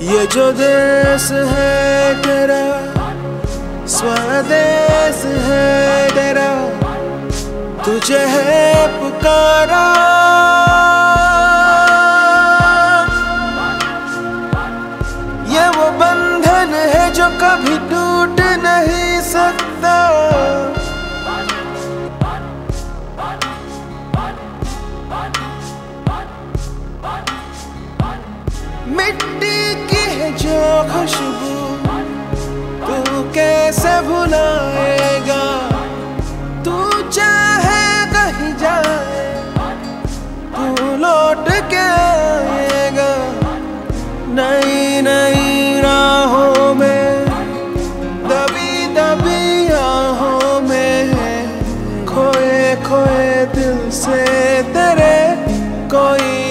ये जो देश है तेरा, स्वदेश है तेरा, तुझे है पुकारा। ये वो बंधन है जो कभी टूट नहीं सकता। है जो खुशबू तू कैसे भुलाएगा? तू चाहे कहीं जाए, तू लौट के आएगा। नई नई राहों में, दबी दबी आहों में, खोए खोए दिल से तेरे कोई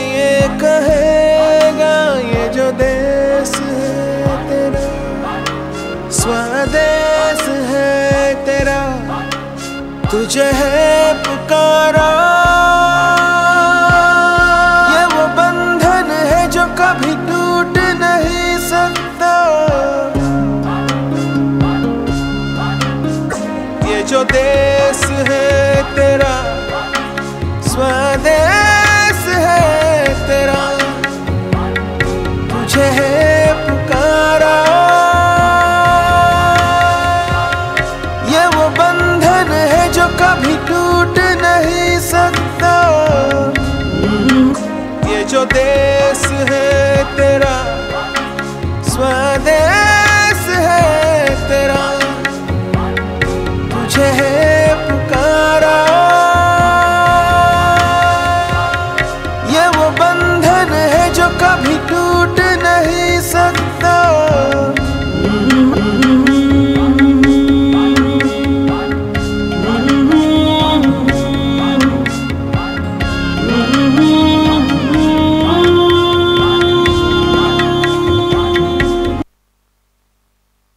स्वदेश है तेरा, तुझे है पुकारा। ये वो बंधन है जो कभी टूट नहीं सकता। ये जो देश है बंधन है जो कभी टूट नहीं सकता। ये जो देश है तेरा, स्वदेश है तेरा, तुझे है पुकारा। ये वो बंधन है जो कभी टूट नहीं सकता।